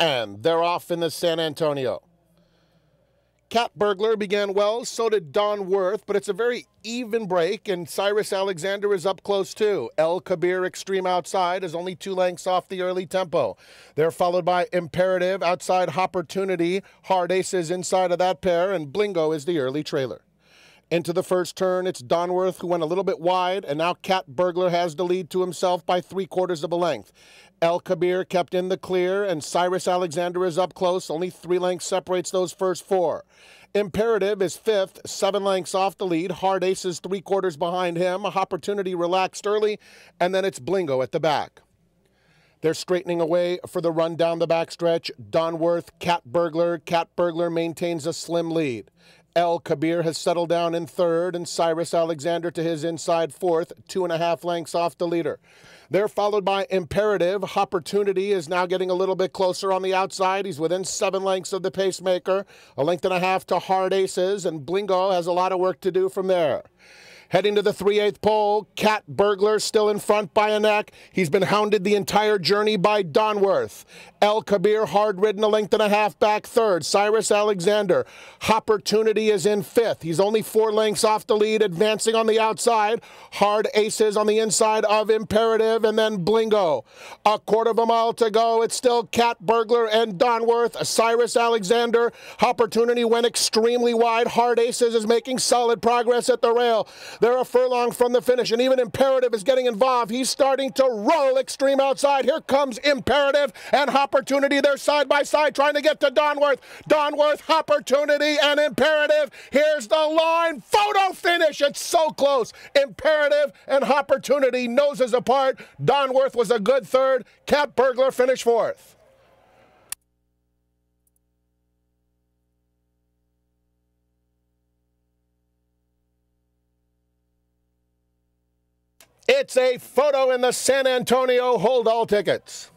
and they're off in the San Antonio. Cat Burglar began well, so did Donworth, but it's a very even break, and Cyrus Alexander is up close too. El Kabeir Extreme outside is only two lengths off the early tempo. They're followed by Imperative outside Opportunity. Hard Aces inside of that pair, and Blingo is the early trailer. Into the first turn, it's Donworth who went a little bit wide, and now Cat Burglar has the lead to himself by three quarters of a length. El Kabeir kept in the clear, and Cyrus Alexander is up close. Only three lengths separates those first four. Imperative is fifth, seven lengths off the lead. Hard Ace is three quarters behind him. Opportunity relaxed early, and then it's Blingo at the back. They're straightening away for the run down the backstretch. Donworth, Cat Burglar. Cat Burglar maintains a slim lead. El Kabeir has settled down in third, and Cyrus Alexander to his inside fourth, two and a half lengths off the leader. They're followed by Imperative. Opportunity is now getting a little bit closer on the outside. He's within seven lengths of the pacemaker, a length and a half to Hard Aces, and Blingo has a lot of work to do from there. Heading to the 3 8th pole, Cat Burglar still in front by a neck. He's been hounded the entire journey by Donworth. El Kabeir hard ridden a length and a half back third. Cyrus Alexander. Opportunity is in fifth. He's only four lengths off the lead, advancing on the outside. Hard Aces on the inside of Imperative and then Blingo. A quarter of a mile to go. It's still Cat Burglar and Donworth. Cyrus Alexander. Opportunity went extremely wide. Hard Aces is making solid progress at the rail. They're a furlong from the finish, and even Imperative is getting involved. He's starting to roll extreme outside. Here comes Imperative and Opportunity. They're side by side trying to get to Donworth. Donworth, Opportunity, and Imperative. Here's the line. Photo finish. It's so close. Imperative and Opportunity noses apart. Donworth was a good third. Cat Burglar finished fourth. It's a photo in the San Antonio. Hold all tickets.